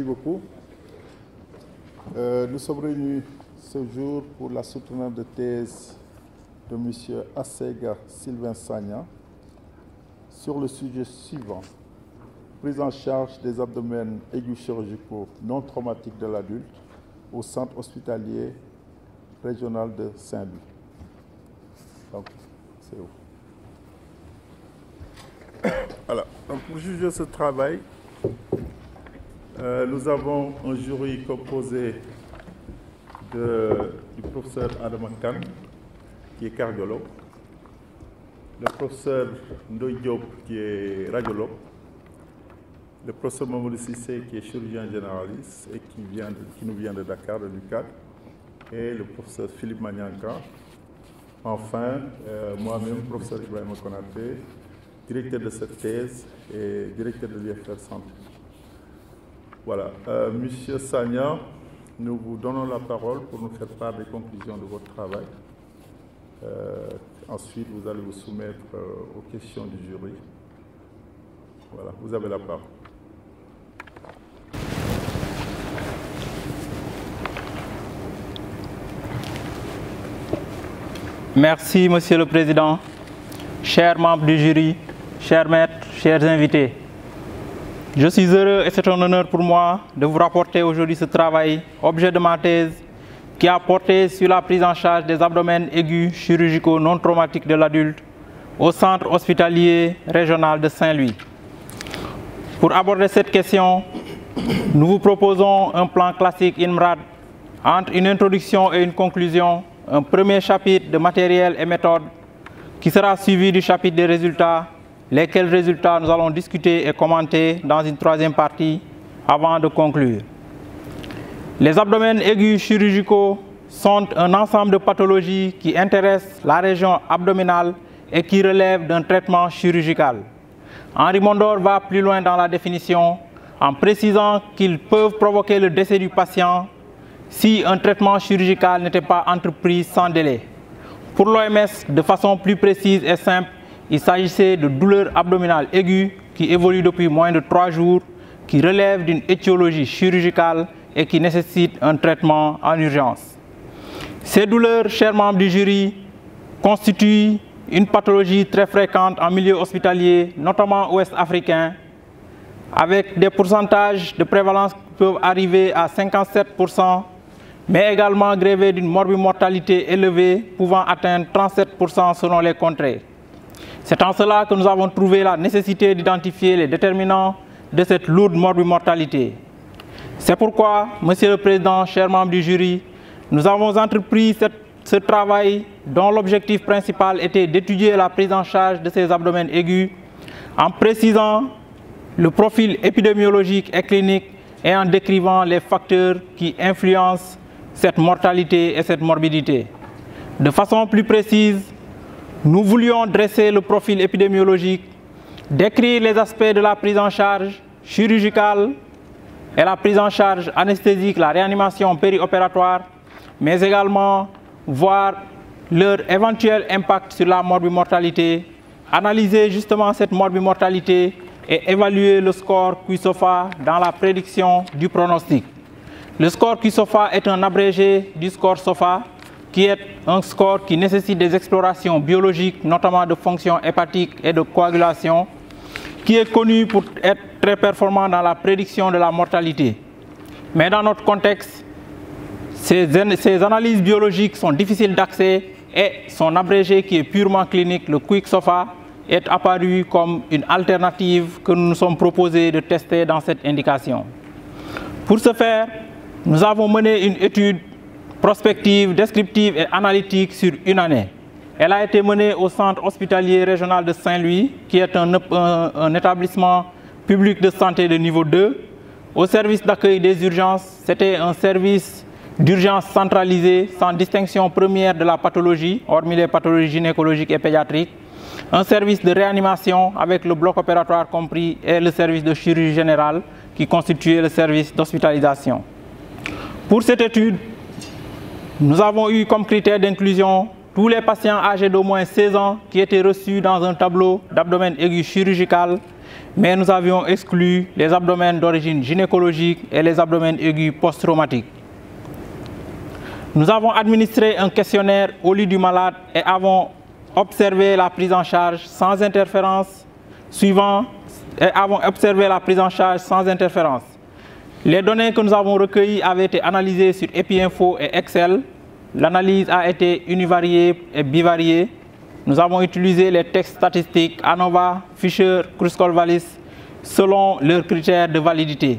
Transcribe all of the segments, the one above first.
Merci beaucoup. Euh, nous sommes réunis ce jour pour la soutenance de thèse de M. Assega Sylvain Sagna sur le sujet suivant. Prise en charge des abdomens aigus chirurgicaux non traumatiques de l'adulte au centre hospitalier régional de Saint-Louis. Donc, c'est où? Voilà. Donc, pour juger ce travail, euh, nous avons un jury composé du professeur Adam Khan, qui est cardiologue, le professeur Ndoye Diop, qui est radiologue, le professeur Mamoudou Sissé, qui est chirurgien généraliste et qui, nous vient de Dakar, de l'UCAD, et le professeur Philippe Magnanka. Enfin, euh, moi-même, professeur Ibrahim Konaté, directeur de cette thèse et directeur de l'UFR Santé. Voilà. Euh, Monsieur Sagna, nous vous donnons la parole pour nous faire part des conclusions de votre travail. Euh, ensuite, vous allez vous soumettre euh, aux questions du jury. Voilà, vous avez la parole. Merci, Monsieur le Président, chers membres du jury, chers maîtres, chers invités. Je suis heureux et c'est un honneur pour moi de vous rapporter aujourd'hui ce travail, objet de ma thèse, qui a porté sur la prise en charge des abdomens aigus chirurgicaux non traumatiques de l'adulte au centre hospitalier régional de Saint-Louis. Pour aborder cette question, nous vous proposons un plan classique INMRAD entre une introduction et une conclusion, un premier chapitre de matériel et méthode qui sera suivi du chapitre des résultats, lesquels résultats nous allons discuter et commenter dans une troisième partie avant de conclure. Les abdomens aigus chirurgicaux sont un ensemble de pathologies qui intéressent la région abdominale et qui relèvent d'un traitement chirurgical. Henri Mondor va plus loin dans la définition en précisant qu'ils peuvent provoquer le décès du patient si un traitement chirurgical n'était pas entrepris sans délai. Pour l'OMS, de façon plus précise et simple, il s'agissait de douleurs abdominales aiguës qui évoluent depuis moins de trois jours, qui relèvent d'une étiologie chirurgicale et qui nécessitent un traitement en urgence. Ces douleurs, chers membres du jury, constituent une pathologie très fréquente en milieu hospitalier, notamment ouest africain, avec des pourcentages de prévalence qui peuvent arriver à 57%, mais également grévés d'une morbimortalité élevée pouvant atteindre 37% selon les contrées. C'est en cela que nous avons trouvé la nécessité d'identifier les déterminants de cette lourde morbimortalité. C'est pourquoi, Monsieur le Président, chers membres du jury, nous avons entrepris ce travail dont l'objectif principal était d'étudier la prise en charge de ces abdomens aigus en précisant le profil épidémiologique et clinique et en décrivant les facteurs qui influencent cette mortalité et cette morbidité. De façon plus précise, nous voulions dresser le profil épidémiologique, décrire les aspects de la prise en charge chirurgicale et la prise en charge anesthésique, la réanimation périopératoire, mais également voir leur éventuel impact sur la morbimortalité, analyser justement cette morbimortalité et évaluer le score QSOFA dans la prédiction du pronostic. Le score QSOFA est un abrégé du score SOFA, qui est un score qui nécessite des explorations biologiques, notamment de fonction hépatique et de coagulation, qui est connu pour être très performant dans la prédiction de la mortalité. Mais dans notre contexte, ces, analyses biologiques sont difficiles d'accès et son abrégé qui est purement clinique, le QuickSOFA, est apparu comme une alternative que nous nous sommes proposés de tester dans cette indication. Pour ce faire, nous avons mené une étude prospective, descriptive et analytique sur une année. Elle a été menée au centre hospitalier régional de Saint-Louis, qui est un, établissement public de santé de niveau 2. Au service d'accueil des urgences, c'était un service d'urgence centralisé, sans distinction première de la pathologie, hormis les pathologies gynécologiques et pédiatriques. Un service de réanimation avec le bloc opératoire compris et le service de chirurgie générale qui constituait le service d'hospitalisation. Pour cette étude, nous avons eu comme critère d'inclusion tous les patients âgés d'au moins 16 ans qui étaient reçus dans un tableau d'abdomen aigu chirurgical, mais nous avions exclu les abdomens d'origine gynécologique et les abdomens aigus post-traumatiques. Nous avons administré un questionnaire au lit du malade et avons observé la prise en charge sans interférence et avons observé la prise en charge sans interférence. Les données que nous avons recueillies avaient été analysées sur EpiInfo et Excel. L'analyse a été univariée et bivariée. Nous avons utilisé les textes statistiques ANOVA, Fisher, Kruskal-Wallis selon leurs critères de validité.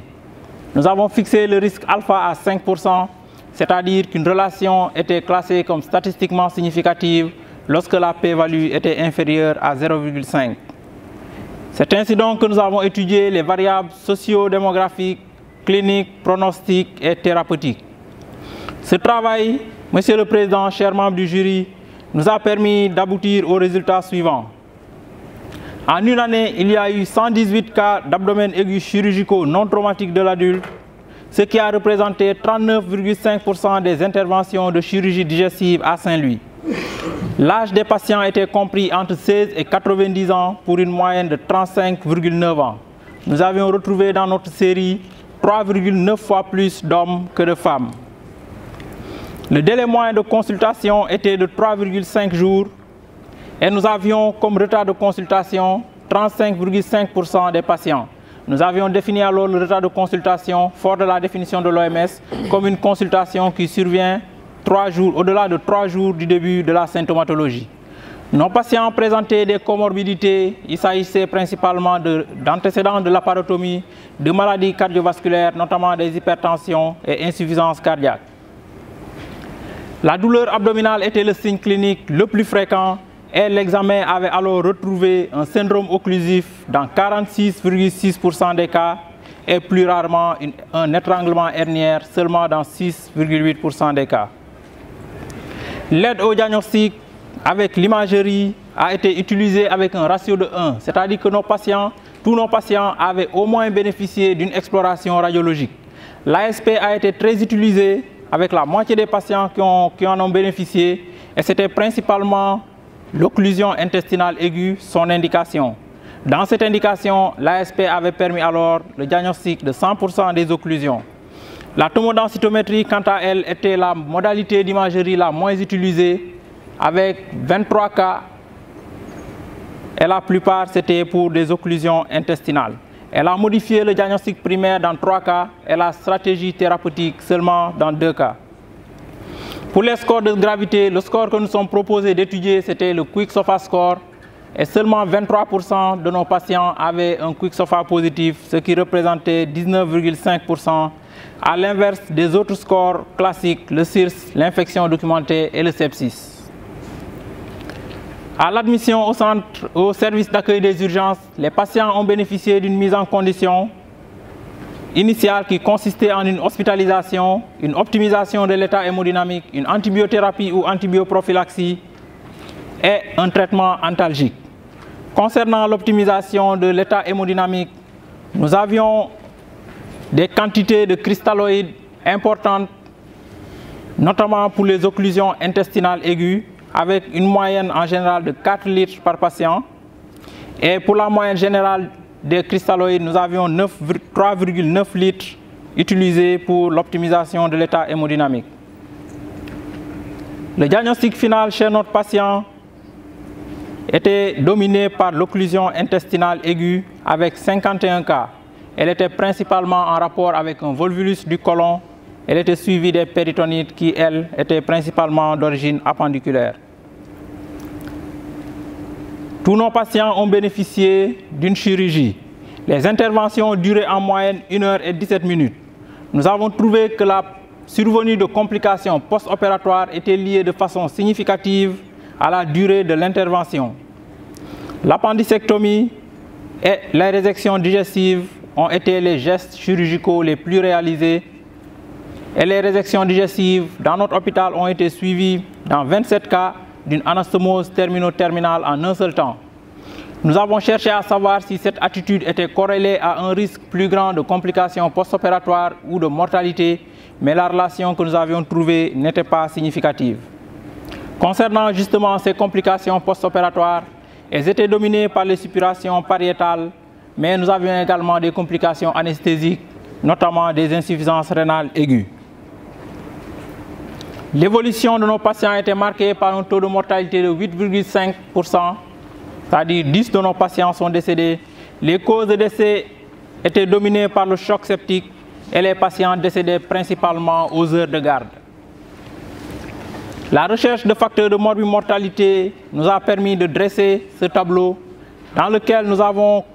Nous avons fixé le risque alpha à 5%, c'est-à-dire qu'une relation était classée comme statistiquement significative lorsque la p-value était inférieure à 0,5. C'est ainsi donc que nous avons étudié les variables socio-démographiques clinique, pronostic et thérapeutique. Ce travail, Monsieur le Président, chers membres du jury, nous a permis d'aboutir aux résultats suivants. En une année, il y a eu 118 cas d'abdomen aigu chirurgicaux non traumatiques de l'adulte, ce qui a représenté 39,5% des interventions de chirurgie digestive à Saint-Louis. L'âge des patients était compris entre 16 et 90 ans pour une moyenne de 35,9 ans. Nous avions retrouvé dans notre série 3,9 fois plus d'hommes que de femmes. Le délai moyen de consultation était de 3,5 jours et nous avions comme retard de consultation 35,5% des patients. Nous avions défini alors le retard de consultation, fort de la définition de l'OMS, comme une consultation qui survient au-delà de trois jours du début de la symptomatologie. Nos patients présentaient des comorbidités. Il s'agissait principalement d'antécédents de, de l'aparotomie, de maladies cardiovasculaires, notamment des hypertensions et insuffisances cardiaques. La douleur abdominale était le signe clinique le plus fréquent et l'examen avait alors retrouvé un syndrome occlusif dans 46,6% des cas et plus rarement un étranglement hernière seulement dans 6,8% des cas. L'aide au diagnostic avec l'imagerie a été utilisée avec un ratio de 1, c'est-à-dire que nos patients, tous nos patients avaient au moins bénéficié d'une exploration radiologique. L'ASP a été très utilisée avec la moitié des patients qui, qui en ont bénéficié et c'était principalement l'occlusion intestinale aiguë, son indication. Dans cette indication, l'ASP avait permis alors le diagnostic de 100% des occlusions. La tomodensitométrie, quant à elle, était la modalité d'imagerie la moins utilisée avec 23 cas et la plupart c'était pour des occlusions intestinales. Elle a modifié le diagnostic primaire dans 3 cas et la stratégie thérapeutique seulement dans 2 cas. Pour les scores de gravité, le score que nous sommes proposés d'étudier c'était le Quick SOFA score et seulement 23% de nos patients avaient un Quick SOFA positif, ce qui représentait 19,5% à l'inverse des autres scores classiques, le CIRS, l'infection documentée et le sepsis. À l'admission au, centre, au service d'accueil des urgences, les patients ont bénéficié d'une mise en condition initiale qui consistait en une hospitalisation, une optimisation de l'état hémodynamique, une antibiothérapie ou antibioprophylaxie et un traitement antalgique. Concernant l'optimisation de l'état hémodynamique, nous avions des quantités de cristalloïdes importantes, notamment pour les occlusions intestinales aiguës, avec une moyenne en général de 4 litres par patient. Et pour la moyenne générale des cristalloïdes, nous avions 3,9 litres utilisés pour l'optimisation de l'état hémodynamique. Le diagnostic final chez notre patient était dominé par l'occlusion intestinale aiguë avec 51 cas. Elle était principalement en rapport avec un volvulus du côlon elle était suivie des péritonites qui, elles, étaient principalement d'origine appendiculaire. Tous nos patients ont bénéficié d'une chirurgie. Les interventions ont duré en moyenne 1 heure et 17 minutes. Nous avons trouvé que la survenue de complications post-opératoires était liée de façon significative à la durée de l'intervention. L'appendicectomie et la résection digestive ont été les gestes chirurgicaux les plus réalisés et les résections digestives dans notre hôpital ont été suivies dans 27 cas d'une anastomose termino-terminale en un seul temps. Nous avons cherché à savoir si cette attitude était corrélée à un risque plus grand de complications post-opératoires ou de mortalité, mais la relation que nous avions trouvée n'était pas significative. Concernant justement ces complications post-opératoires, elles étaient dominées par les suppurations pariétales, mais nous avions également des complications anesthésiques, notamment des insuffisances rénales aiguës. L'évolution de nos patients été marquée par un taux de mortalité de 8,5%, c'est-à-dire 10 de nos patients sont décédés. Les causes de décès étaient dominées par le choc septique et les patients décédaient principalement aux heures de garde. La recherche de facteurs de morbimortalité nous a permis de dresser ce tableau dans lequel nous avons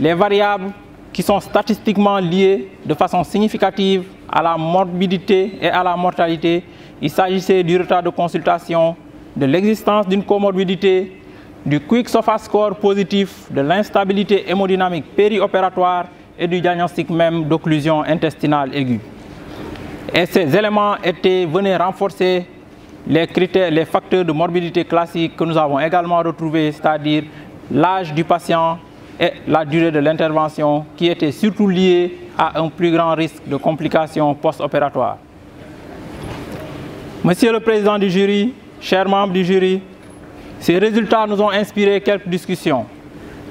les variables qui sont statistiquement liées de façon significative à la morbidité et à la mortalité. Il s'agissait du retard de consultation, de l'existence d'une comorbidité, du quick SOFA score positif, de l'instabilité hémodynamique périopératoire et du diagnostic même d'occlusion intestinale aiguë. Et ces éléments étaient, venaient renforcer les critères, les facteurs de morbidité classiques que nous avons également retrouvés, c'est-à-dire l'âge du patient et la durée de l'intervention qui étaient surtout liés à un plus grand risque de complications post-opératoires. Monsieur le Président du jury, chers membres du jury, ces résultats nous ont inspiré quelques discussions.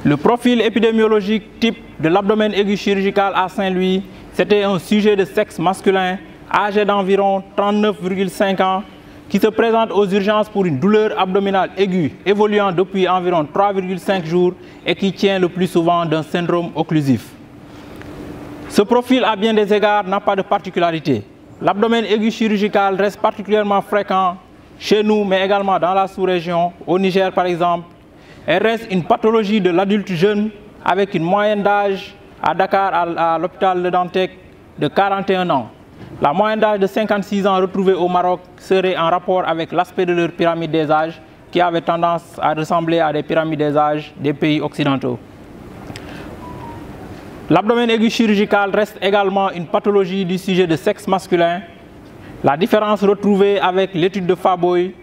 Le profil épidémiologique type de l'abdomen aigu chirurgical à Saint-Louis, c'était un sujet de sexe masculin âgé d'environ 39,5 ans qui se présente aux urgences pour une douleur abdominale aiguë évoluant depuis environ 3,5 jours et qui tient le plus souvent d'un syndrome occlusif. Ce profil, à bien des égards, n'a pas de particularité. L'abdomen aigu chirurgical reste particulièrement fréquent chez nous, mais également dans la sous-région, au Niger par exemple. Elle reste une pathologie de l'adulte jeune avec une moyenne d'âge à Dakar, à, l'hôpital Le Dantec, de 41 ans. La moyenne d'âge de 56 ans retrouvée au Maroc serait en rapport avec l'aspect de leur pyramide des âges qui avait tendance à ressembler à des pyramides des âges des pays occidentaux. L'abdomen aigu chirurgical reste également une pathologie du sujet de sexe masculin. La différence retrouvée avec l'étude de Faboy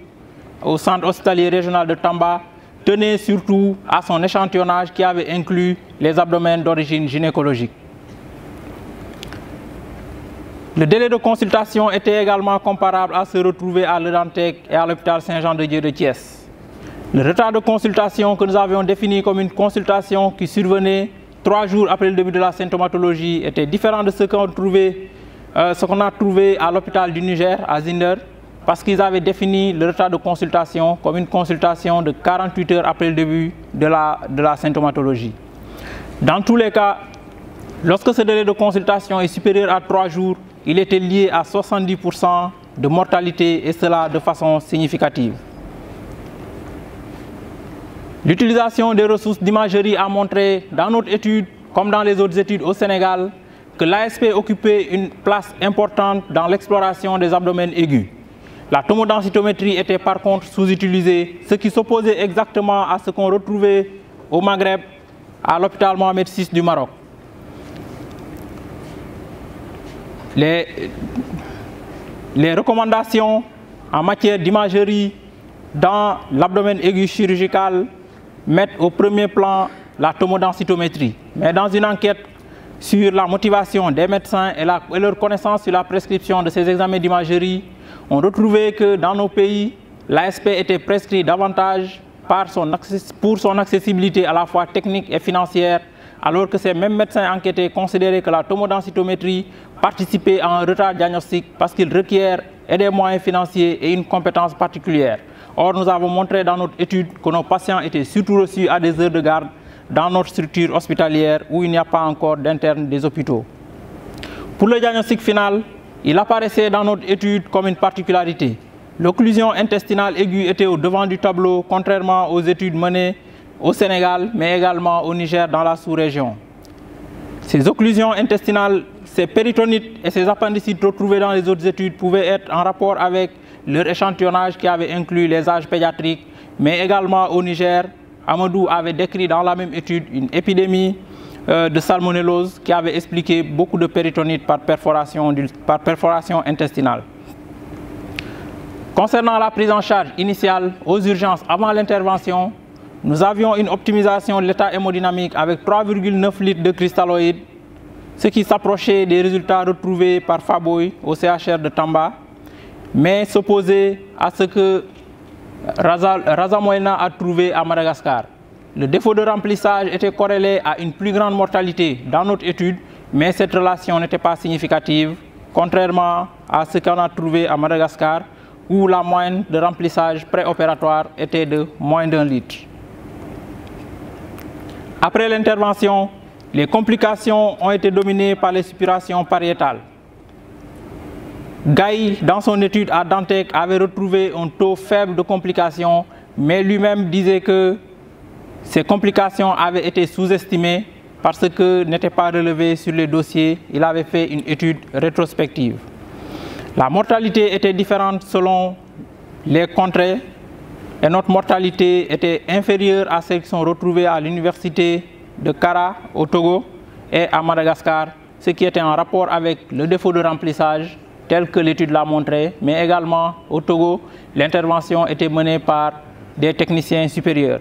au centre hospitalier régional de Tamba tenait surtout à son échantillonnage qui avait inclus les abdomens d'origine gynécologique. Le délai de consultation était également comparable à ce retrouvé à l'Edantec et à l'hôpital Saint-Jean-de-Dieu de Thiès. Le retard de consultation que nous avions défini comme une consultation qui survenait trois jours après le début de la symptomatologie était différent de ce qu'on euh, a trouvé à l'hôpital du Niger, à Zinder, parce qu'ils avaient défini le retard de consultation comme une consultation de 48 heures après le début de la, de la symptomatologie. Dans tous les cas, lorsque ce délai de consultation est supérieur à trois jours, il était lié à 70% de mortalité et cela de façon significative. L'utilisation des ressources d'imagerie a montré dans notre étude, comme dans les autres études au Sénégal, que l'ASP occupait une place importante dans l'exploration des abdomens aigus. La tomodensitométrie était par contre sous-utilisée, ce qui s'opposait exactement à ce qu'on retrouvait au Maghreb, à l'hôpital Mohamed VI du Maroc. Les, les recommandations en matière d'imagerie dans l'abdomen aigu chirurgical mettent au premier plan la tomodensitométrie. Mais dans une enquête sur la motivation des médecins et, leur connaissance sur la prescription de ces examens d'imagerie, on retrouvait que dans nos pays, l'ASP était prescrit davantage pour son accessibilité à la fois technique et financière, alors que ces mêmes médecins enquêtés considéraient que la tomodensitométrie participait à un retard diagnostique parce qu'il requiert des moyens financiers et une compétence particulière. Or, nous avons montré dans notre étude que nos patients étaient surtout reçus à des heures de garde dans notre structure hospitalière où il n'y a pas encore d'interne des hôpitaux. Pour le diagnostic final, il apparaissait dans notre étude comme une particularité. L'occlusion intestinale aiguë était au devant du tableau, contrairement aux études menées au Sénégal, mais également au Niger dans la sous-région. Ces occlusions intestinales, ces péritonites et ces appendicites retrouvés dans les autres études pouvaient être en rapport avec leur échantillonnage qui avait inclus les âges pédiatriques, mais également au Niger, Amadou avait décrit dans la même étude une épidémie euh, de salmonellose qui avait expliqué beaucoup de péritonites par perforation, intestinale. Concernant la prise en charge initiale aux urgences avant l'intervention, nous avions une optimisation de l'état hémodynamique avec 3,9 litres de cristalloïdes, ce qui s'approchait des résultats retrouvés par Faboy au CHR de Tamba mais s'opposer à ce que Raza, a trouvé à Madagascar. le défaut de remplissage était corrélé à une plus grande mortalité dans notre étude, mais cette relation n'était pas significative, contrairement à ce qu'on a trouvé à Madagascar, où la moyenne de remplissage préopératoire était de moins d'un litre. Après l'intervention, les complications ont été dominées par les suppurations pariétales. Gaï, dans son étude à Dantec, avait retrouvé un taux faible de complications, mais lui-même disait que ces complications avaient été sous-estimées parce que n'étaient pas relevées sur les dossiers. Il avait fait une étude rétrospective. La mortalité était différente selon les contrées et notre mortalité était inférieure à celles qui sont retrouvées à l'université de Kara au Togo et à Madagascar, ce qui était en rapport avec le défaut de remplissage tel que l'étude l'a montré, mais également au Togo, l'intervention était menée par des techniciens supérieurs.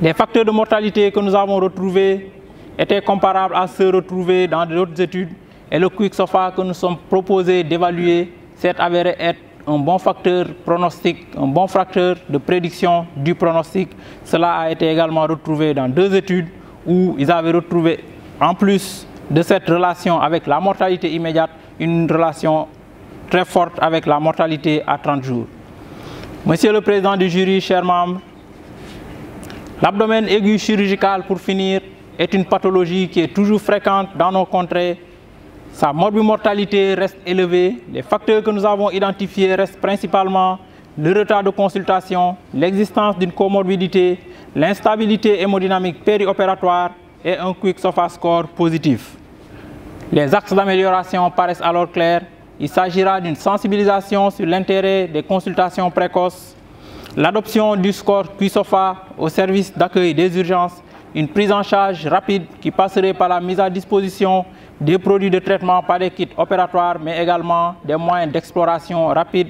Les facteurs de mortalité que nous avons retrouvés étaient comparables à ceux retrouvés dans d'autres études et le QuickSOFA que nous sommes proposés d'évaluer s'est avéré être un bon facteur pronostic, un bon facteur de prédiction du pronostic. Cela a été également retrouvé dans deux études où ils avaient retrouvé, en plus de cette relation avec la mortalité immédiate, une relation très forte avec la mortalité à 30 jours. Monsieur le Président du jury, chers membres, l'abdomen aigu chirurgical, pour finir, est une pathologie qui est toujours fréquente dans nos contrées. Sa morbimortalité reste élevée. Les facteurs que nous avons identifiés restent principalement le retard de consultation, l'existence d'une comorbidité, l'instabilité hémodynamique périopératoire et un quick sofa score positif. Les axes d'amélioration paraissent alors clairs. Il s'agira d'une sensibilisation sur l'intérêt des consultations précoces, l'adoption du score QSOFA au service d'accueil des urgences, une prise en charge rapide qui passerait par la mise à disposition des produits de traitement par des kits opératoires, mais également des moyens d'exploration rapide.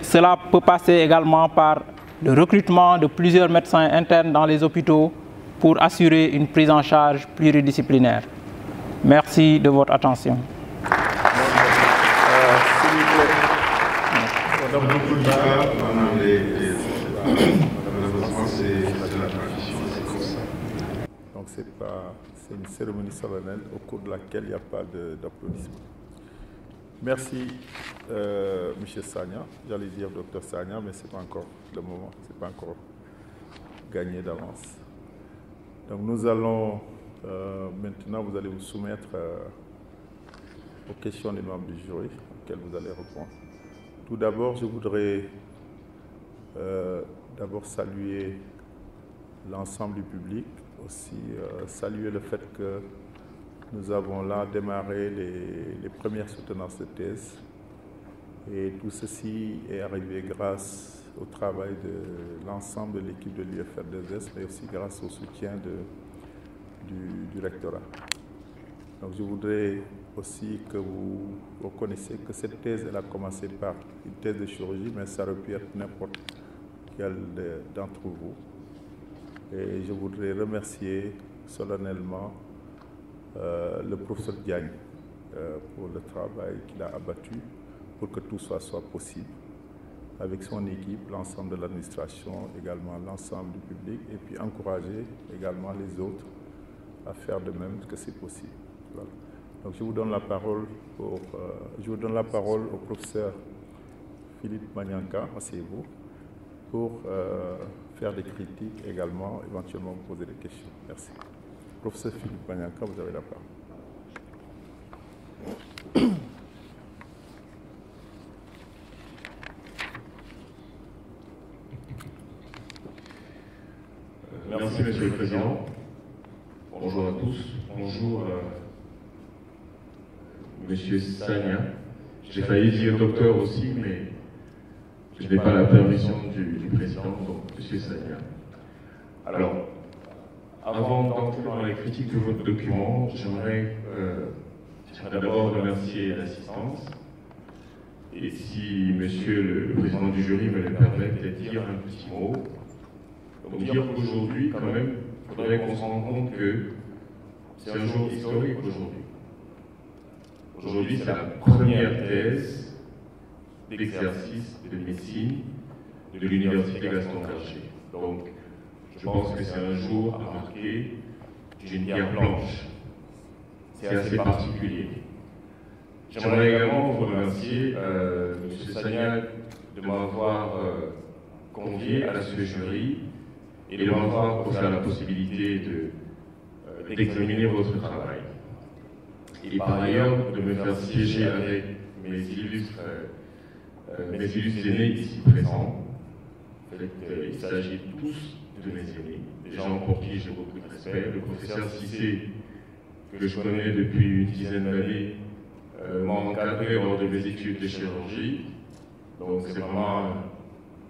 Cela peut passer également par le recrutement de plusieurs médecins internes dans les hôpitaux pour assurer une prise en charge pluridisciplinaire. Merci de votre attention. Donc c'est pas, c'est une cérémonie solennelle au cours de laquelle il n'y a pas d'applaudissements. Merci, euh, M. Sagna. J'allais dire Dr Sagna, mais ce n'est pas encore le moment, ce n'est pas encore gagné d'avance. Donc nous allons euh, maintenant, vous allez vous soumettre euh, aux questions des membres du jury auxquelles vous allez répondre. Tout d'abord, je voudrais euh, d'abord saluer l'ensemble du public, aussi saluer le fait que nous avons là démarré les, premières soutenances de thèse. Et tout ceci est arrivé grâce au travail de l'ensemble de l'équipe de l'UFR2S, mais aussi grâce au soutien de, du, rectorat. Donc je voudrais aussi que vous reconnaissiez que cette thèse, elle a commencé par une thèse de chirurgie, mais ça aurait pu être n'importe quel d'entre vous. Et je voudrais remercier solennellement euh, le professeur Diagne euh, pour le travail qu'il a abattu pour que tout soit, soit possible. Avec son équipe, l'ensemble de l'administration, également l'ensemble du public, et puis encourager également les autres à faire de même que c'est possible. Donc je vous donne la parole pour, euh, je vous donne la parole au professeur Philippe Manianka, asseyez-vous, pour euh, faire des critiques également, éventuellement poser des questions. Merci. Professeur Philippe Manianka, vous avez la parole. Merci, Monsieur le Président. Bonjour à tous. Bonjour, euh, Monsieur Sagna. J'ai failli dire docteur aussi, mais je n'ai pas la permission du, Président, donc Monsieur Sagna. Alors, avant d'entrer dans les critiques de votre document, j'aimerais euh, d'abord remercier l'assistance. Et si Monsieur le, le Président du jury me le permet de dire un petit mot, donc dire qu'aujourd'hui, quand même, il faudrait qu'on se rende compte que c'est un jour historique aujourd'hui. Aujourd'hui, c'est la première thèse d'exercice de médecine de l'Université Gaston Berger. Donc, je pense que c'est un jour à marquer d'une pierre blanche. C'est assez particulier. J'aimerais également vous remercier, euh, M. Sagna, de m'avoir euh, convié à ce jury et de m'avoir offert la possibilité euh, d'examiner votre travail. Et par ailleurs, de me faire siéger avec mes illustres, euh, mes illustres aînés ici présents. il s'agit tous de mes aînés, des gens pour qui j'ai beaucoup de respect. Le professeur Cissé, que je connais depuis une dizaine d'années, euh, m'a encadré lors de mes études de chirurgie. Donc c'est vraiment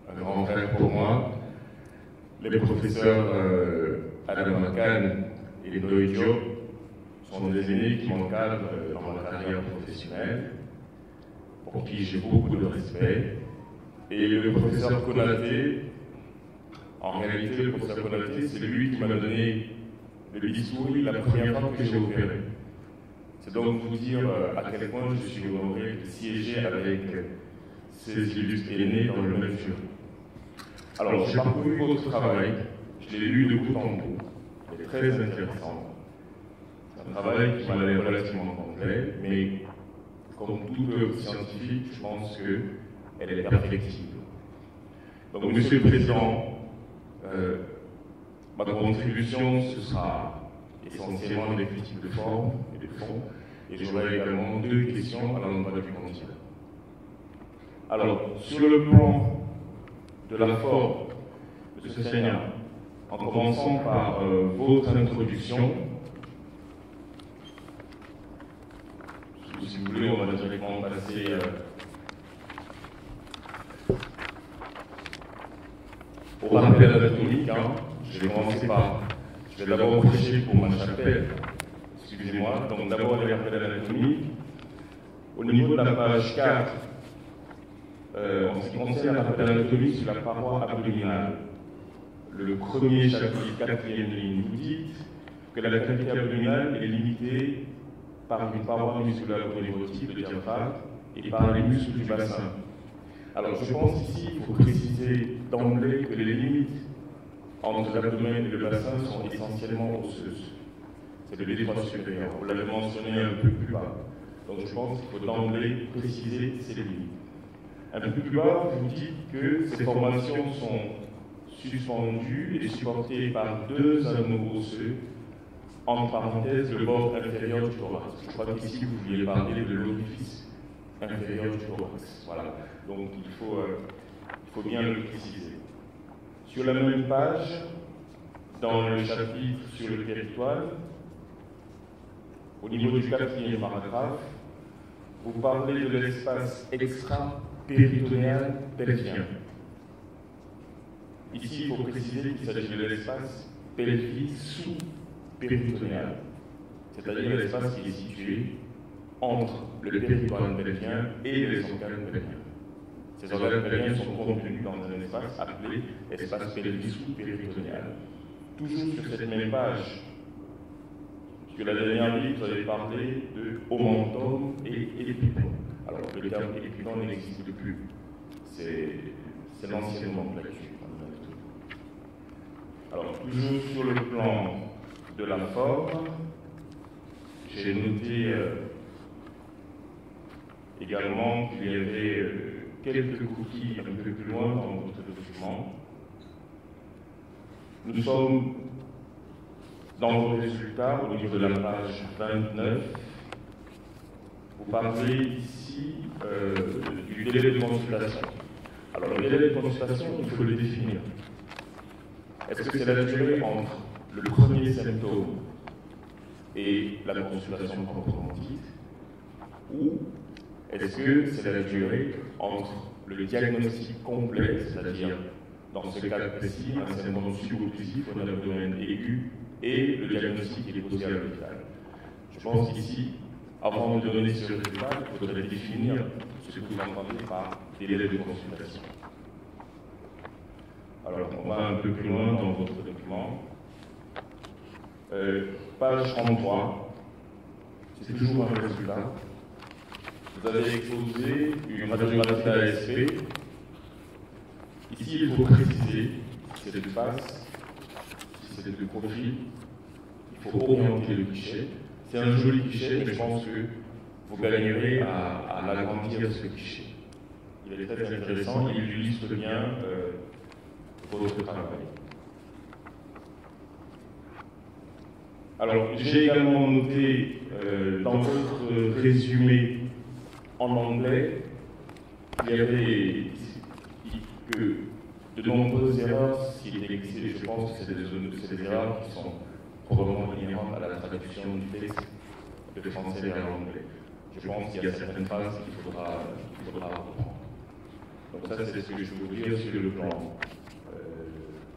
un, grand frère pour moi. Les professeurs euh, Adam Makan et les Diop sont des aînés qui m'encadrent dans ma carrière professionnelle, pour qui j'ai beaucoup de respect. Et le professeur Konaté, en réalité, le professeur Konaté, c'est lui qui m'a donné le bistouri la première fois que j'ai opéré. C'est donc vous dire euh, à quel point je suis honoré de siéger avec ces illustres aînés dans le même jury. Alors, j'ai parcouru votre travail, je l'ai lu de bout en bout, est très intéressant. C'est un travail qui m'a l'air relativement complet, mais comme toute œuvre scientifique, je pense qu'elle est perfectible. Donc, Monsieur le Président, euh, ma contribution, ce sera essentiellement des critiques de forme et de fond, et j'aurai également deux questions à l'endroit du candidat. Alors, sur le plan de la forme de ce Seigneur, en commençant par euh, votre introduction, si vous voulez, on va directement passer euh, au rappel anatomique. Hein. Je vais commencer par. Je vais d'abord prêcher pour ma chapelle. Excusez-moi. Donc, d'abord, les rappels anatomiques. Au niveau de la page 4, euh, en ce qui concerne la rappel anatomique sur la paroi abdominale, le premier chapitre, quatrième ligne, vous dites que la cavité abdominale est limitée par une paroi musculaire au niveau type de diaphragme et par les muscles du bassin. Alors je pense ici qu'il faut préciser d'emblée que les limites entre l'abdomen et le bassin sont essentiellement osseuses. C'est le détroit supérieur. Vous l'avez mentionné un peu plus bas. Donc je pense qu'il faut d'emblée préciser ces limites. Un peu plus bas, vous dites que ces formations sont suspendues et supportées par deux anneaux osseux, en parenthèse le bord inférieur du thorax. Je crois qu'ici vous vouliez parler de l'orifice inférieur du thorax. Voilà. Donc il faut, euh, faut bien le préciser. Sur la même page, dans le chapitre sur le territoire, au niveau du quatrième paragraphe, vous parlez de l'espace extra-péritonéal pelvien. Ici, il faut préciser qu'il s'agit de l'espace pelvie sous-péritonéal, c'est-à-dire l'espace qui est situé entre le péritoine pelvien et les organes pelviens. Ces organes pelviens sont contenus dans un espace appelé espace pelvie sous-péritonéal. Toujours sur cette même page, sur la dernière ligne, vous avez parlé de omentum et épipon. Alors, le terme épipon n'existe plus. C'est l'ancien nomenclature. Toujours sur le plan de la forme, j'ai noté également qu'il y avait euh, quelques coquilles un peu plus loin dans votre document. Nous sommes dans vos résultats, au niveau de la page 29, vous parlez ici euh, du délai de consultation. Alors, le délai de consultation, il faut le définir. Est-ce que c'est la durée entre le premier symptôme et la consultation proprement dite Ou est-ce que c'est la durée entre le diagnostic complet, c'est-à-dire, dans ce cas précis, un symptôme suboclusif ou un abdomen aigu et le diagnostic est posé à l'hôpital. Je pense qu'ici, avant de donner ce résultat, il faudrait définir ce que vous entendez par délai de consultation. Alors, on va un peu plus loin dans votre document. Euh, page 33, c'est toujours un résultat. Vous avez exposé une radiographie d'ASP. Ici, il faut préciser cette face c'est de profil. Il faut orienter le guichet. C'est un joli guichet, mais je pense que vous gagnerez à, à l'agrandir ce guichet. Il est très intéressant, il illustre bien euh, votre travail. Alors, j'ai également noté euh, dans votre résumé en anglais, il y avait que de nombreuses erreurs qui étaient glissées. Je pense que c'est des, des, erreurs qui sont probablement inhérentes à la traduction du texte de français vers l'anglais. Je pense qu'il y a certaines phrases qu'il faudra, qu faudra reprendre. Donc ça, c'est ce que je vous dire sur le plan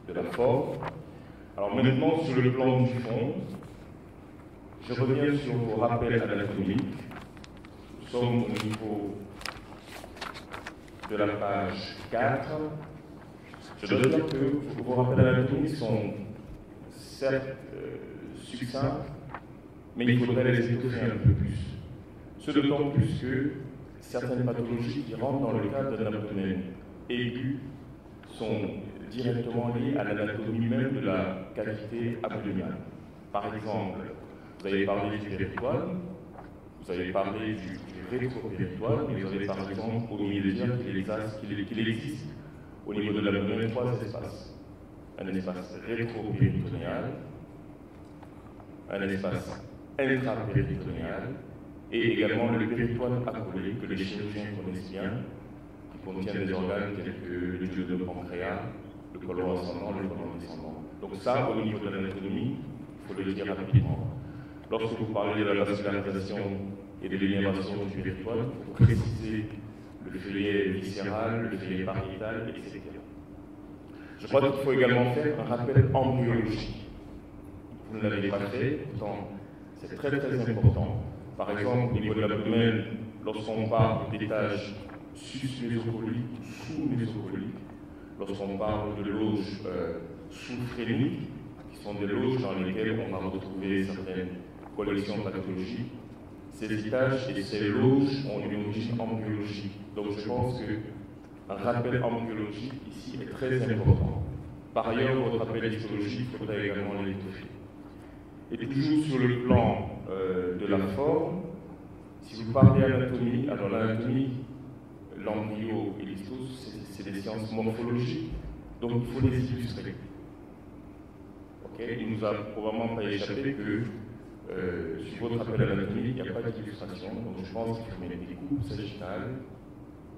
de la forme. Alors maintenant, sur le plan du fond, je reviens sur vos rappels anatomiques. Nous sommes au niveau de la page 4. Je dois dire que vos rappels anatomiques sont certes euh, succincts, mais il faudrait les étoffer un peu plus. Ce d'autant plus que certaines pathologies qui rentrent dans le cadre d'un abdomen aigu sont directement liées à l'anatomie même de la cavité abdominale. Par exemple, vous avez parlé du péritoine, vous avez parlé du, rétropéritoine, mais vous avez par exemple omis de dire qu'il existe au niveau de l'abdomen trois espaces. Un espace rétropéritonéal, un espace intrapéritonéal et également le péritoine accolé que les chirurgiens connaissent bien, qui contient des organes tels que le duodenum pancréas, le côlon ascendant, le côlon descendant. Donc ça, au niveau de l'anatomie, il faut le dire rapidement. Lorsque vous parlez de la vascularisation et de l'élévation du péritoine, il faut préciser le feuillet viscéral, le feuillet pariétal, etc. Je crois qu'il faut également faire un rappel embryologique. Vous ne l'avez pas fait, pourtant c'est très très important. Par exemple, au niveau de l'abdomen, lorsqu'on parle d'étage sus-mésocolique ou sous-mésocolique, lorsqu'on parle de loges euh, sous-phréniques, qui sont des loges dans lesquelles on va retrouver certaines collections pathologiques, ces étages et ces loges ont une origine embryologique. Donc je pense qu'un rappel embryologique ici est très important. Par ailleurs, votre rappel histologique faudrait également l'étoffer. Et toujours sur le plan euh, de la forme, si vous parlez anatomie, alors l'anatomie, l'embryo et l'histose, c'est des sciences morphologiques, donc il faut les illustrer. Okay il nous a probablement pas échappé que euh, sur votre appel à l'anatomie, il n'y a pas d'illustration, donc je pense qu'il faut mettre des coupes sagittales,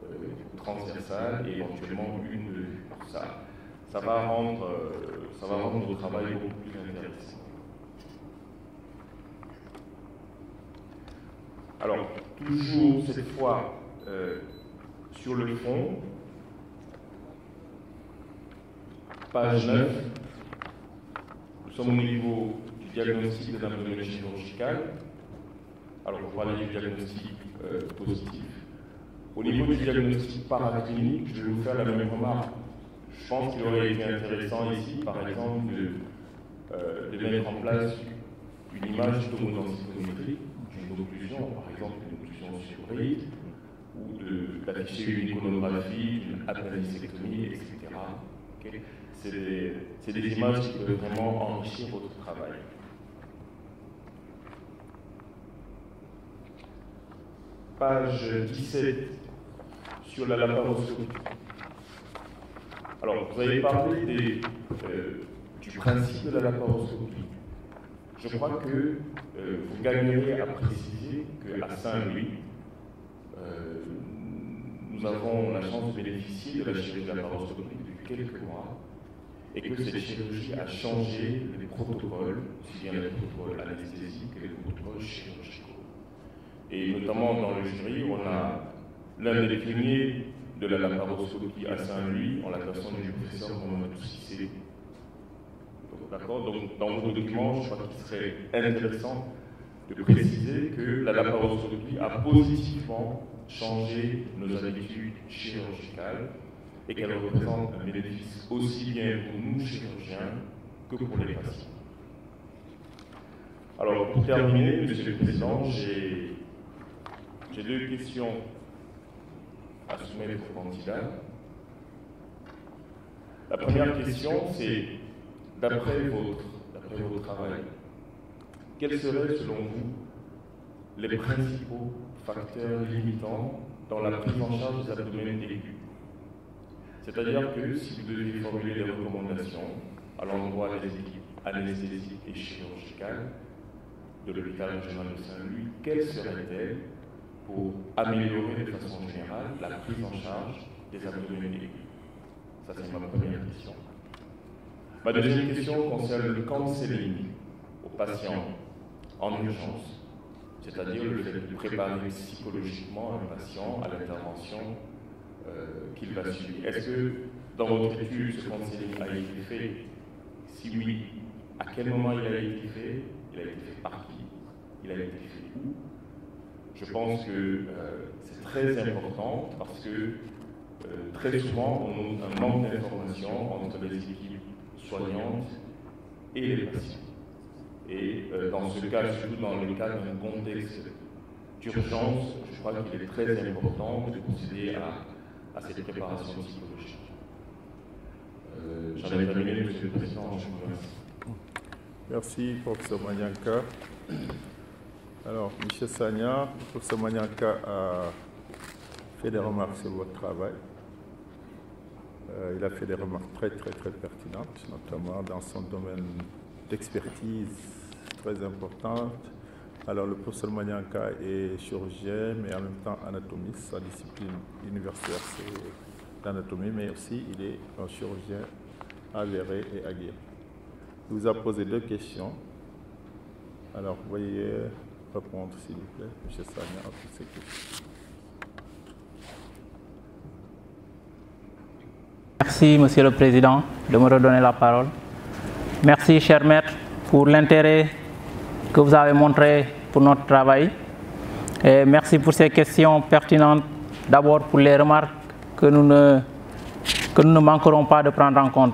euh, transversales et éventuellement une de ça. Ça va rendre, euh, ça va rendre votre travail beaucoup plus intéressant. Alors, toujours cette fois sur le fond, page 9, nous sommes au niveau du diagnostic de l'abdominologie chirurgicale. Alors, vous parler du diagnostic euh, positif. Au niveau du diagnostic paraclinique, je vais vous faire la même remarque. Je pense qu'il aurait été intéressant ici, par exemple, de, euh, de mettre en place une image tomodensitométrique d'une occlusion, par exemple une occlusion sur ride, ou d'afficher une iconographie, une appendicectomie, etc. C'est des, images qui peuvent vraiment enrichir votre travail. Page 17 sur la laparoscopie. Alors, vous avez parlé euh, du principe de la laparoscopie. Je crois que euh, vous gagnerez à préciser qu'à Saint-Louis, euh, nous avons la chance de bénéficier de la chirurgie de la laparoscopie depuis quelques mois et que cette chirurgie a changé les protocoles, aussi bien les protocoles anesthésiques que les protocoles chirurgicaux. Et notamment dans le jury, on a l'un des pionniers de la laparoscopie à Saint-Louis en la personne du professeur Mamadou Cissé. D'accord? Donc, dans vos documents, je crois qu'il serait intéressant de préciser que la laparoscopie a positivement changé nos habitudes chirurgicales et qu'elle représente un bénéfice aussi bien pour nous, chirurgiens, que pour les patients. Alors, pour terminer, Monsieur le Président, j'ai deux questions à soumettre au candidat. La première question, c'est d'après votre, votre travail, quels seraient selon vous les principaux facteurs limitants dans la prise en charge des abdominaux aigus C'est-à-dire que si vous deviez formuler des recommandations à l'endroit des équipes anesthésiques et chirurgicales de l'hôpital régional de Saint-Louis, quelles seraient-elles pour améliorer de façon générale la prise en charge des abdominaux aigus Ça, c'est ma première question. Ma deuxième question concerne le counseling aux patients en urgence, c'est-à-dire le fait de préparer psychologiquement un patient à l'intervention qu'il va suivre. Est-ce que dans votre étude, ce counseling a été fait? Si oui, à quel moment il a été fait? Il a été fait par qui? Il a été fait où? Je pense que euh, c'est très important parce que euh, très souvent, on a un manque d'information entre les équipes soignantes et les patients. Et euh, dans ce cas, surtout dans le cas d'un contexte d'urgence, je crois qu'il est très important de procéder à, à cette préparation psychologique. Euh, J'en ai terminé, Monsieur le Président. Je vous remercie. Merci, professeur Manianka. Alors, M. Sagna, professeur Manianka a fait des remarques sur votre travail. Euh, il a fait des remarques très, très, très pertinentes, notamment dans son domaine d'expertise très importante. Alors, le professeur Manianka est chirurgien, mais en même temps anatomiste. Sa discipline universitaire, c'est l'anatomie, mais aussi il est un chirurgien avéré et aguerri. Il vous a posé deux questions. Alors, veuillez répondre, s'il vous plaît, M. Sagna, à toutes ces questions. Merci, Monsieur le Président, de me redonner la parole. Merci, cher maître, pour l'intérêt que vous avez montré pour notre travail. Et merci pour ces questions pertinentes. D'abord pour les remarques que nous, ne, que nous ne manquerons pas de prendre en compte.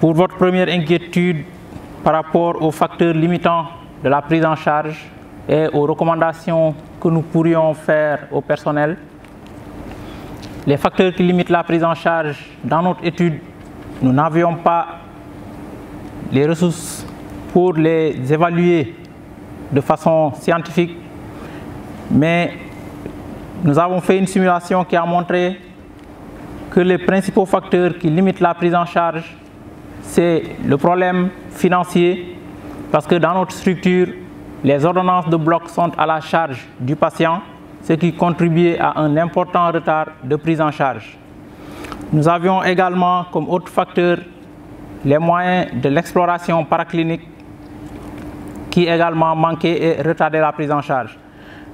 Pour votre première inquiétude par rapport aux facteurs limitants de la prise en charge et aux recommandations que nous pourrions faire au personnel, les facteurs qui limitent la prise en charge dans notre étude, nous n'avions pas les ressources pour les évaluer de façon scientifique, mais nous avons fait une simulation qui a montré que les principaux facteurs qui limitent la prise en charge, c'est le problème financier, parce que dans notre structure, les ordonnances de bloc sont à la charge du patient ce qui contribuait à un important retard de prise en charge. Nous avions également comme autre facteur les moyens de l'exploration paraclinique qui également manquaient et retardaient la prise en charge.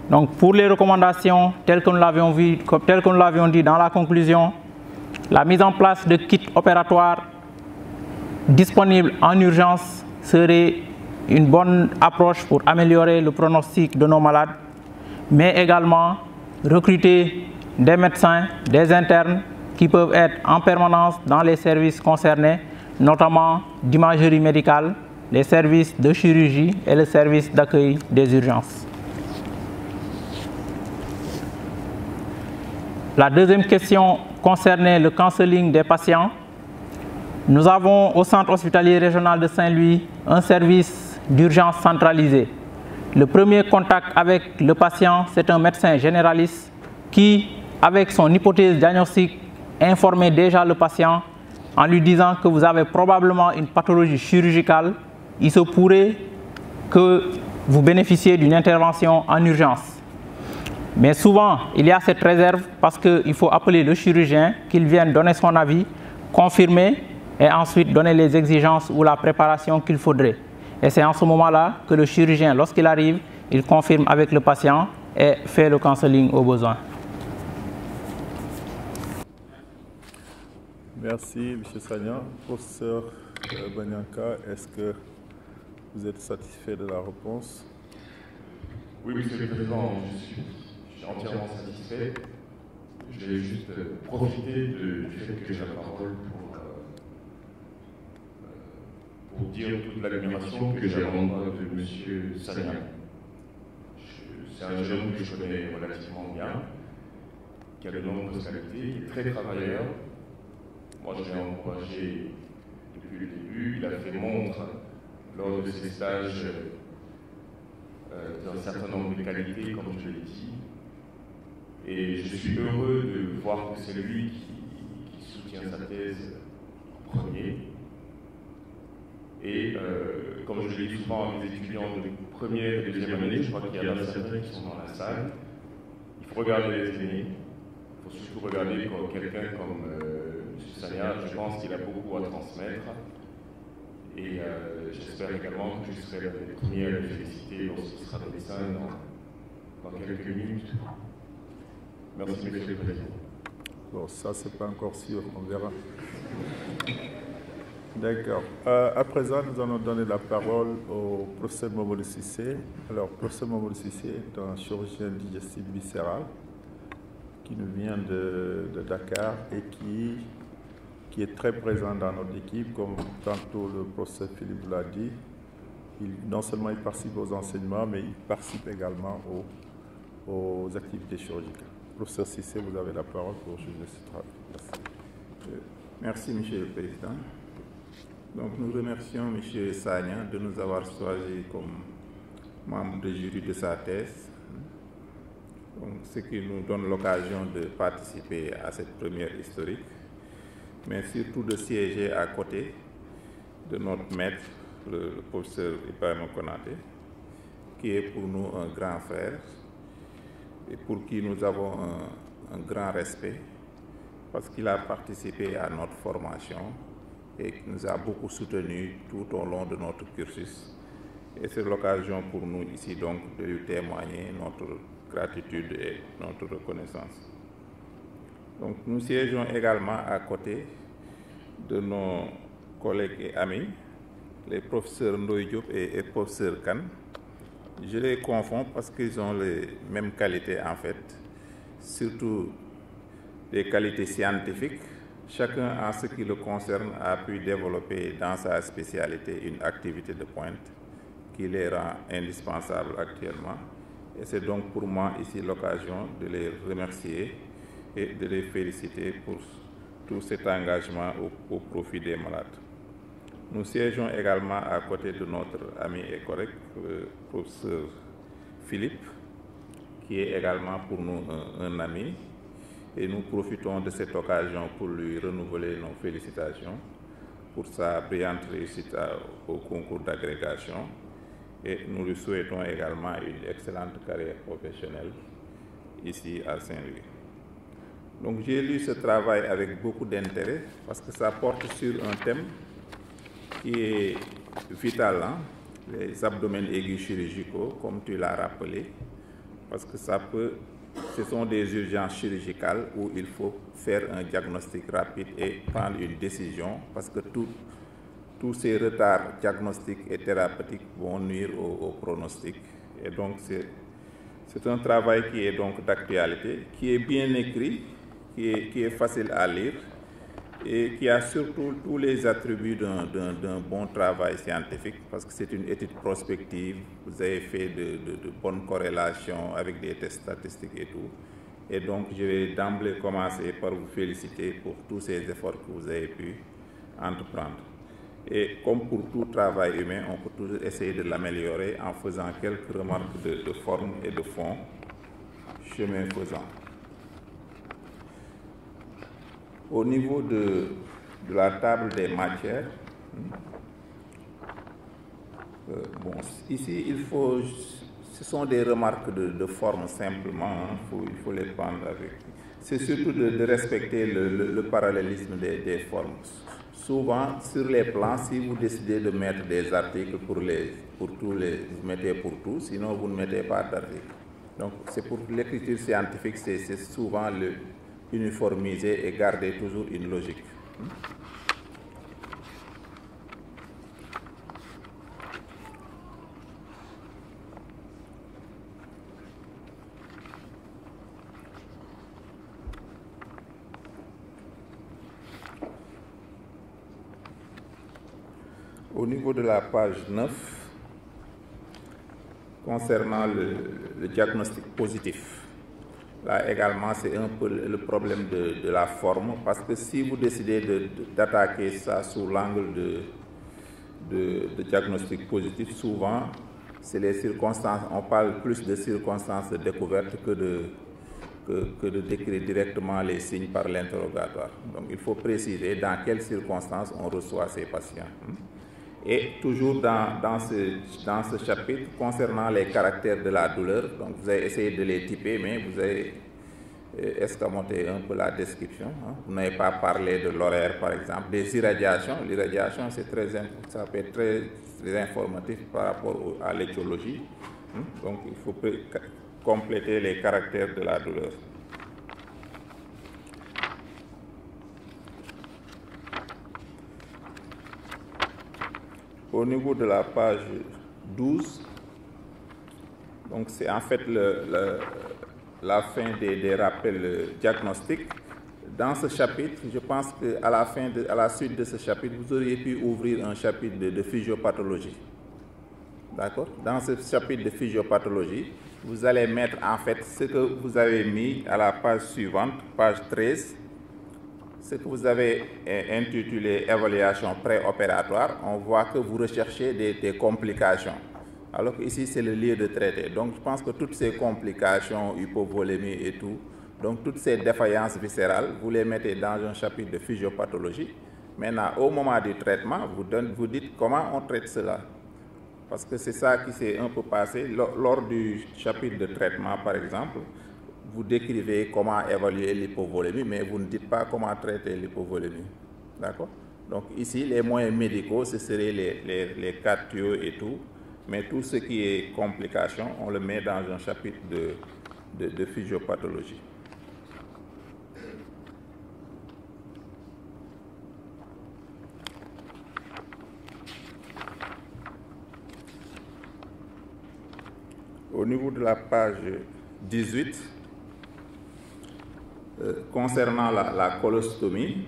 Donc pour les recommandations telles que nous l'avions dit dans la conclusion, la mise en place de kits opératoires disponibles en urgence serait une bonne approche pour améliorer le pronostic de nos malades mais également recruter des médecins, des internes qui peuvent être en permanence dans les services concernés, notamment d'imagerie médicale, les services de chirurgie et le service d'accueil des urgences. La deuxième question concernait le counseling des patients. Nous avons au centre hospitalier régional de Saint-Louis un service d'urgence centralisé le premier contact avec le patient, c'est un médecin généraliste qui, avec son hypothèse diagnostique, informait déjà le patient en lui disant que vous avez probablement une pathologie chirurgicale. Il se pourrait que vous bénéficiez d'une intervention en urgence. Mais souvent, il y a cette réserve parce qu'il faut appeler le chirurgien, qu'il vienne donner son avis, confirmer et ensuite donner les exigences ou la préparation qu'il faudrait. Et c'est en ce moment-là que le chirurgien, lorsqu'il arrive, il confirme avec le patient et fait le counseling au besoin. Merci, M. Sagnan. Professeur euh, Banyanka, est-ce que vous êtes satisfait de la réponse? Oui, Monsieur le Président, je suis, entièrement satisfait. Je vais juste profiter du fait que j'ai la parole pour pour dire toute l'admiration que j'ai à l'endroit de M. Sagnan. C'est un jeune que je connais relativement bien, qui a de nombreuses qualités, qui est très travailleur. Moi, je l'ai encouragé depuis le début. Il a fait montre lors de ses stages euh, d'un certain nombre de qualités, comme je l'ai dit. Et je suis heureux de voir que c'est lui qui, soutient sa thèse en premier. Et euh, comme je l'ai dit souvent à mes étudiants de première et deuxième année, je crois qu'il y en a certains qui sont dans la salle, il faut regarder les aînés, il faut surtout regarder quelqu'un comme euh, M. Je pense qu'il a beaucoup à transmettre. Et euh, j'espère également que je serai le premier à le féliciter lorsqu'il sera médecin dans, dans quelques minutes. Merci, Monsieur le Président. Bon, ça, c'est pas encore sûr, on verra. D'accord. Euh, à présent, nous allons donner la parole au professeur Sissé. Alors, professeur Momodou Sissé est un chirurgien digestif viscéral qui nous vient de, de Dakar et qui, qui, est très présent dans notre équipe, comme tantôt le professeur Philippe l'a dit. Non seulement il participe aux enseignements, mais il participe également aux, activités chirurgicales. Professeur Sissé, vous avez la parole pour juger ce travail. Merci. Merci, Monsieur le Président. Donc, nous remercions M. Sagna de nous avoir choisi comme membre de jury de sa thèse, ce qui nous donne l'occasion de participer à cette première historique, mais surtout de siéger à côté de notre maître, le, professeur Ibrahim Konate, qui est pour nous un grand frère et pour qui nous avons un, grand respect parce qu'il a participé à notre formation et nous a beaucoup soutenus tout au long de notre cursus. Et c'est l'occasion pour nous ici donc de lui témoigner notre gratitude et notre reconnaissance. Donc nous siégeons également à côté de nos collègues et amis, les professeurs Ndoye Diop et, et professeur Khan. Je les confonds parce qu'ils ont les mêmes qualités en fait, surtout des qualités scientifiques. Chacun, en ce qui le concerne, a pu développer dans sa spécialité une activité de pointe qui les rend indispensables actuellement. Et c'est donc pour moi ici l'occasion de les remercier et de les féliciter pour tout cet engagement au, profit des malades. Nous siégeons également à côté de notre ami et collègue, le professeur Philippe, qui est également pour nous un, ami. Et nous profitons de cette occasion pour lui renouveler nos félicitations pour sa brillante réussite au concours d'agrégation. Et nous lui souhaitons également une excellente carrière professionnelle ici à Saint-Louis. Donc j'ai lu ce travail avec beaucoup d'intérêt parce que ça porte sur un thème qui est vital, hein, les abdomens aigus chirurgicaux, comme tu l'as rappelé, parce que ça peut, ce sont des urgences chirurgicales où il faut faire un diagnostic rapide et prendre une décision, parce que tous ces retards diagnostiques et thérapeutiques vont nuire au, pronostic. Et donc c'est, c'est un travail qui est donc d'actualité, qui est bien écrit, qui est, facile à lire et qui a surtout tous les attributs d'un, bon travail scientifique parce que c'est une étude prospective, vous avez fait de, bonnes corrélations avec des tests statistiques et tout. Et donc je vais d'emblée commencer par vous féliciter pour tous ces efforts que vous avez pu entreprendre. Et comme pour tout travail humain, on peut toujours essayer de l'améliorer en faisant quelques remarques de forme et de fond, chemin faisant. Au niveau de, de, la table des matières, euh, bon, ici, il faut, ce sont des remarques de, de forme simplement, hein, faut, il faut les prendre avec. C'est surtout de, de respecter le, le, le parallélisme des, des, formes. Souvent, sur les plans, si vous décidez de mettre des articles pour, les, pour tous les, vous mettez pour tout, sinon vous ne mettez pas d'articles. Donc, c'est pour l'écriture scientifique, c'est souvent le, uniformiser et garder toujours une logique. Au niveau de la page 9, concernant le, le diagnostic positif, Là également, c'est un peu le problème de, la forme, parce que si vous décidez d'attaquer ça sous l'angle de, de, diagnostic positif, souvent, c'est les circonstances, on parle plus de circonstances de découverte que de, que, de décrire directement les signes par l'interrogatoire. Donc il faut préciser dans quelles circonstances on reçoit ces patients. Et toujours dans, dans, ce, dans ce chapitre, concernant les caractères de la douleur, donc vous avez essayé de les typer, mais vous avez euh, escamoté un peu la description. Hein. Vous n'avez pas parlé de l'horaire, par exemple, des irradiations. L'irradiation, c'est très, ça peut être très, très informatif par rapport à l'étiologie. Hein. Donc, il faut compléter les caractères de la douleur. Au niveau de la page 12, donc c'est en fait la fin des, rappels diagnostiques. Dans ce chapitre, je pense qu'à la à la suite de ce chapitre, vous auriez pu ouvrir un chapitre de, de physiopathologie. D'accord? Dans ce chapitre de physiopathologie, vous allez mettre en fait ce que vous avez mis à la page suivante, page 13, ce que vous avez intitulé évaluation préopératoire, on voit que vous recherchez des, complications. Alors qu'ici, c'est le lieu de traiter. Donc, je pense que toutes ces complications, hypovolémie et tout, donc toutes ces défaillances viscérales, vous les mettez dans un chapitre de physiopathologie. Maintenant, au moment du traitement, vous, vous dites comment on traite cela. Parce que c'est ça qui s'est un peu passé lors du chapitre de traitement, par exemple vous décrivez comment évaluer l'hypovolémie, mais vous ne dites pas comment traiter l'hypovolémie. D'accord? Donc ici, les moyens médicaux, ce seraient les, les, et tout, mais tout ce qui est complication, on le met dans un chapitre de, de, physiopathologie. Au niveau de la page 18, euh, concernant la, colostomie.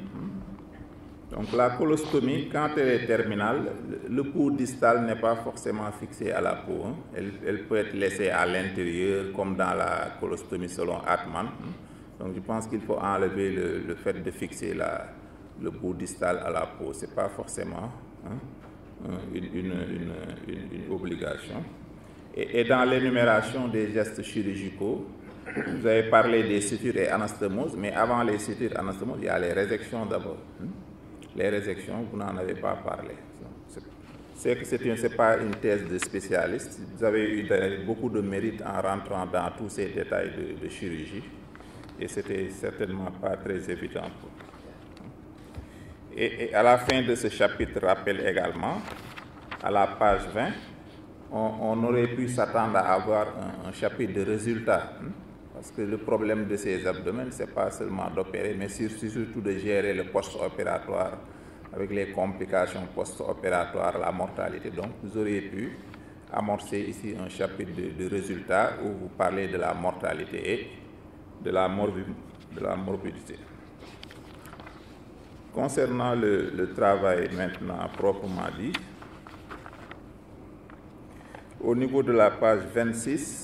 Donc la colostomie, quand elle est terminale, le pouls distal n'est pas forcément fixé à la peau. Hein. Elle, peut être laissée à l'intérieur, comme dans la colostomie selon Hartmann. Donc je pense qu'il faut enlever le, fait de fixer le bout distal à la peau. Ce n'est pas forcément hein, une, obligation. Et, et dans l'énumération des gestes chirurgicaux, vous avez parlé des sutures et anastomoses, mais avant les sutures et anastomoses, il y a les résections d'abord. Hmm? Les résections, vous n'en avez pas parlé. Ce n'est pas une thèse de spécialiste. Vous avez eu beaucoup de mérite en rentrant dans tous ces détails de, chirurgie et c'était certainement pas très évident pour et, et, à la fin de ce chapitre, rappelle également, à la page 20, on, aurait pu s'attendre à avoir un, chapitre de résultats. Hmm? Parce que le problème de ces abdomens, ce n'est pas seulement d'opérer, mais surtout de gérer le post-opératoire avec les complications post-opératoires, la mortalité. Donc, vous auriez pu amorcer ici un chapitre de, résultats où vous parlez de la mortalité et de la, de la morbidité. Concernant le, le travail maintenant proprement dit, au niveau de la page 26,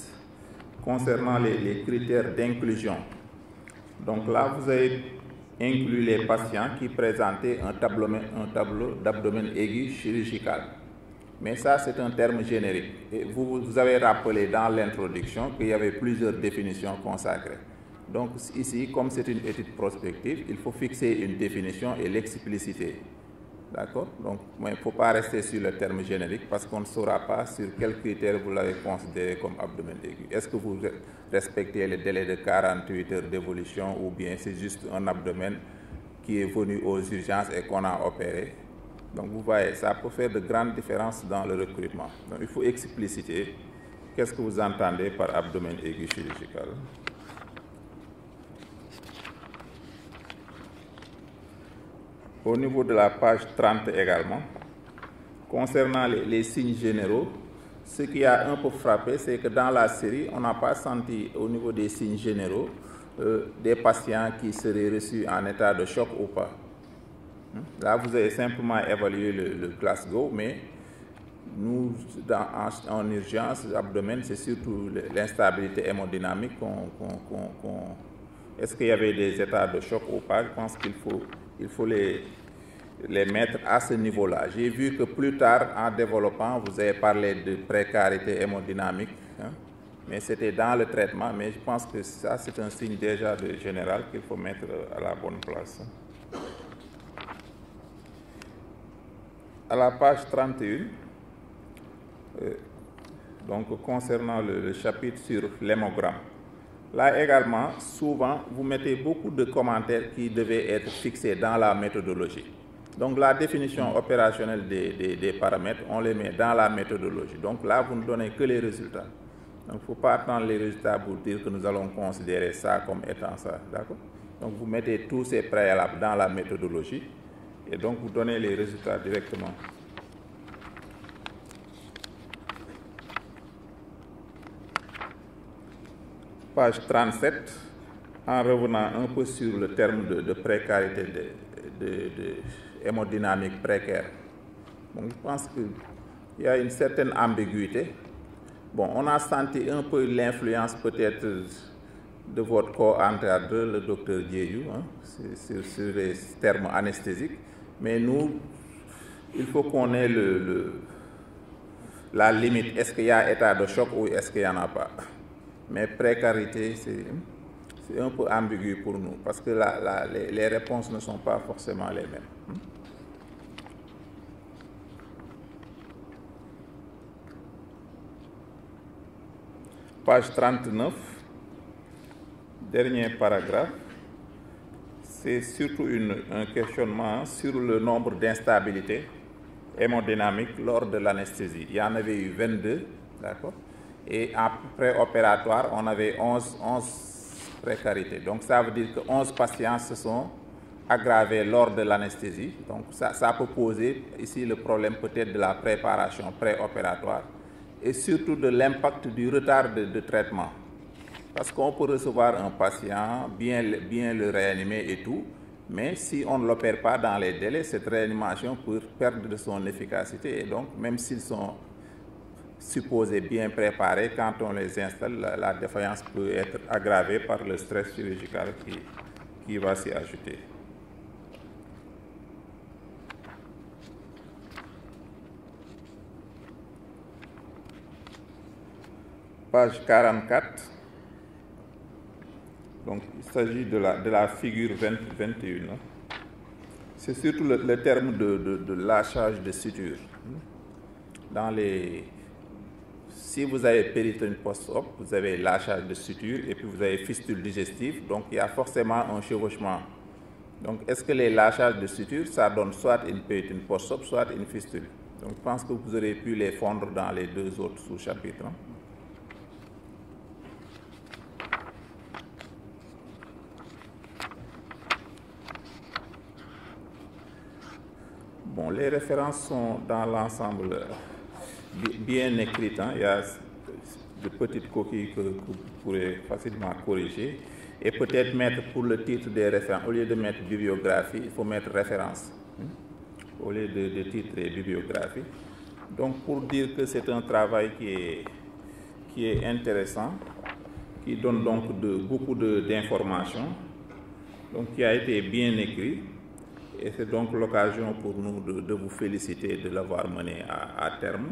concernant les, critères d'inclusion. Donc là, vous avez inclus les patients qui présentaient un tableau, d'abdomen aigu chirurgical. Mais ça, c'est un terme générique. Et vous, vous avez rappelé dans l'introduction qu'il y avait plusieurs définitions consacrées. Donc ici, comme c'est une étude prospective, il faut fixer une définition et l'expliciter. D'accord Donc, il ne faut pas rester sur le terme générique parce qu'on ne saura pas sur quels critères vous l'avez considéré comme abdomen aigu. Est-ce que vous respectez le délai de 48 heures d'évolution ou bien c'est juste un abdomen qui est venu aux urgences et qu'on a opéré? Donc, vous voyez, ça peut faire de grandes différences dans le recrutement. Donc, il faut expliciter qu'est-ce que vous entendez par abdomen aigu chirurgical. Au niveau de la page 30 également, concernant les, signes généraux, ce qui a un peu frappé, c'est que dans la série, on n'a pas senti au niveau des signes généraux euh, des patients qui seraient reçus en état de choc ou pas. Hmm? Là, vous avez simplement évalué le, Glasgow, mais nous, en, en, urgence abdomen, c'est surtout l'instabilité hémodynamique qu'on... Est-ce qu'il y avait des états de choc ou pas? Je pense qu'il faut, il faut les, les mettre à ce niveau-là. J'ai vu que plus tard, en développant, vous avez parlé de précarité hémodynamique, hein, mais c'était dans le traitement, mais je pense que ça, c'est un signe déjà de général qu'il faut mettre à la bonne place. À la page 31, euh, donc concernant le, le chapitre sur l'hémogramme, Là également, souvent, vous mettez beaucoup de commentaires qui devaient être fixés dans la méthodologie. Donc la définition opérationnelle des, des, paramètres, on les met dans la méthodologie. Donc là, vous ne donnez que les résultats. Donc il ne faut pas attendre les résultats pour dire que nous allons considérer ça comme étant ça. D'accord? Donc vous mettez tous ces préalables dans la méthodologie et donc vous donnez les résultats directement. Page 37, en revenant un peu sur le terme de, précarité de, de, de hémodynamique précaire. Je pense qu'il y a une certaine ambiguïté. Bon, on a senti un peu l'influence peut-être de votre co-encadreur, le docteur Dieyou, hein, sur, les termes anesthésiques. Mais nous, il faut qu'on ait le, le, la limite. Est-ce qu'il y a état de choc ou est-ce qu'il n'y en a pas? Mais précarité, c'est un peu ambigu pour nous parce que les réponses ne sont pas forcément les mêmes. Page 39, dernier paragraphe, c'est surtout une, un questionnement sur le nombre d'instabilités hémodynamiques lors de l'anesthésie. Il y en avait eu 22, d'accord? Et en préopératoire, on avait 11, 11 précarités. Donc ça veut dire que 11 patients se sont aggravés lors de l'anesthésie. Donc ça, ça peut poser ici le problème peut-être de la préparation préopératoire et surtout de l'impact du retard de, traitement. Parce qu'on peut recevoir un patient, bien, bien le réanimer et tout, mais si on ne l'opère pas dans les délais, cette réanimation peut perdre de son efficacité. Et donc, même s'ils sont supposés bien préparés, quand on les installe, la, la défaillance peut être aggravée par le stress chirurgical qui, qui va s'y ajouter. page 44. Donc, il s'agit de la, de la figure 20, 21. C'est surtout le, le terme de, de, de, lâchage de suture. Dans les... Si vous avez péritone post-op, vous avez lâchage de suture et puis vous avez fistule digestive, donc il y a forcément un chevauchement. Donc, est-ce que les lâchages de suture, ça donne soit une péritone post-op, soit une fistule? Donc, je pense que vous aurez pu les fondre dans les deux autres sous-chapitres. Bon, les références sont dans l'ensemble bien écrites. Hein. Il y a de petites coquilles que, vous pourrez facilement corriger. Et peut-être mettre pour le titre des références, au lieu de mettre bibliographie, il faut mettre référence. Hein, au lieu de, de titre et bibliographie. Donc, pour dire que c'est un travail qui est, qui est intéressant, qui donne donc de, beaucoup d'informations, donc qui a été bien écrit. Et c'est donc l'occasion pour nous de, de, vous féliciter de l'avoir mené à, terme.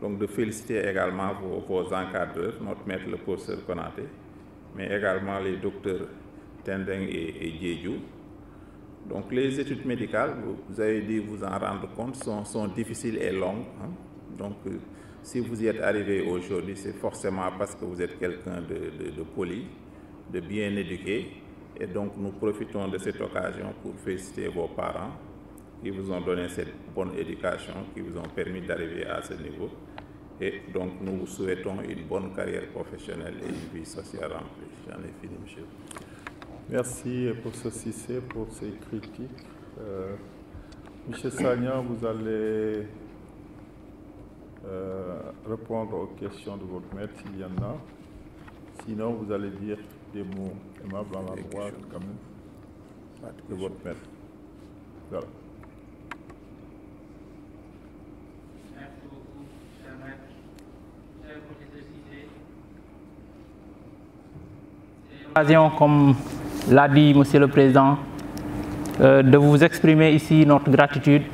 Donc de féliciter également vos, encadreurs, notre maître le professeur Konaté, mais également les docteurs Tendeng et, et Djedjou. Donc les études médicales, vous, avez dit vous en rendre compte, sont, difficiles et longues. Hein. Donc euh, si vous y êtes arrivé aujourd'hui, c'est forcément parce que vous êtes quelqu'un de poli, de bien éduqué, et donc nous profitons de cette occasion pour féliciter vos parents qui vous ont donné cette bonne éducation, qui vous ont permis d'arriver à ce niveau. Et donc nous vous souhaitons une bonne carrière professionnelle et une vie sociale remplie. J'en ai fini, monsieur. Merci pour ce Cissé, pour ces critiques. Euh, monsieur Sagna, vous allez euh, répondre aux questions de votre maître s'il y en a. Sinon, vous allez dire des mots aimables à l'endroit quand même de votre maître. Voilà. Comme l'a dit Monsieur le Président, euh, de vous exprimer ici notre gratitude.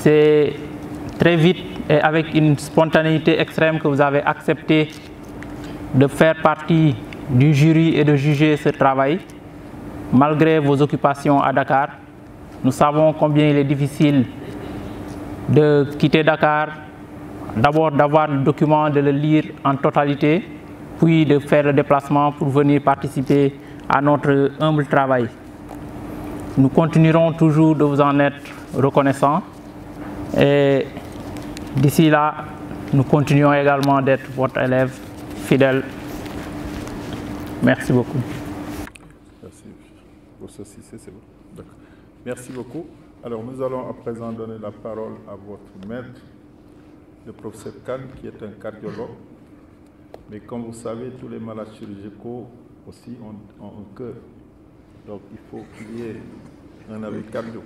C'est très vite et avec une spontanéité extrême que vous avez accepté de faire partie du jury et de juger ce travail, malgré vos occupations à Dakar. Nous savons combien il est difficile de quitter Dakar, d'abord d'avoir le document, de le lire en totalité, puis de faire le déplacement pour venir participer à notre humble travail. Nous continuerons toujours de vous en être reconnaissants et d'ici là, nous continuons également d'être votre élève fidèle. Merci beaucoup. Merci. C'est. Merci beaucoup. Alors, nous allons à présent donner la parole à votre maître, le professeur Kahn, qui est un cardiologue. Mais comme vous savez, tous les malades chirurgicaux aussi ont, un cœur. Donc, il faut qu'il y ait un avis cardio.